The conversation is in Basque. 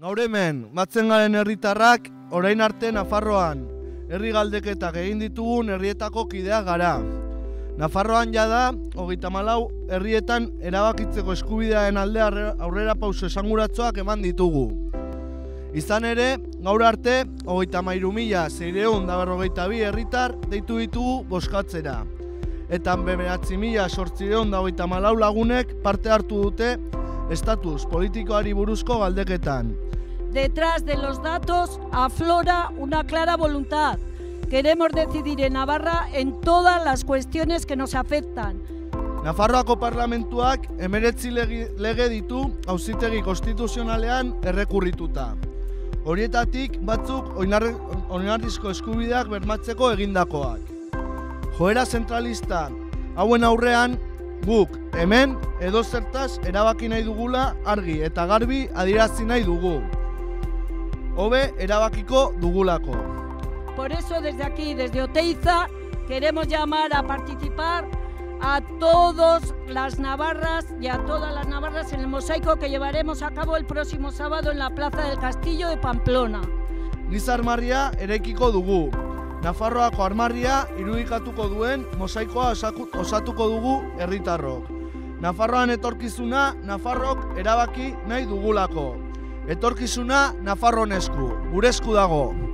Gaur hemen, batzen garen herritarrak, orain arte Nafarroan, herri galdeketak egin ditugun herrietako kidea gara. Nafarroan jada, hogeita malau, herrietan erabakitzeko eskubidearen alde aurrera pauso esanguratzoak eman ditugu. Izan ere, gaur arte, hogeita mairu mila, zeireun da berrogeita bi herritar deitu ditugu boskatzera. Eta beberatzi mila, sortzireun da hogeita malau lagunek parte hartu dute estatus politikoari buruzko galdeketan. Detrás de los datos aflora una clara voluntad. Queremos decidir en Navarra en todas las cuestiones que nos afectan. Nafarroako parlamentuak emeretzi lege, ditu auzitegi konstituzionalean errekurrituta. Horietatik batzuk oinarri- oinarrizko eskubideak bermatzeko egindakoak. Joera zentralista hauen aurrean guk hemen edo zertaz erabaki nahi dugula argi eta garbi adierazi nahi dugu. Hobe erabakiko dugulako. Por eso desde aquí, desde Oteiza, queremos llamar a participar a todas las navarras y a todas las navarras en el mosaico que llevaremos a cabo el próximo sábado en la Plaza del Castillo de Pamplona. Giza armarria eraikiko dugu. Nafarroako armarria irudikatuko duen mosaikoa osatuko dugu herritarrok. Nafarroan etorkizuna Nafarrok erabaki nahi dugulako. Etorkizuna Nafarron esku, gure esku dago.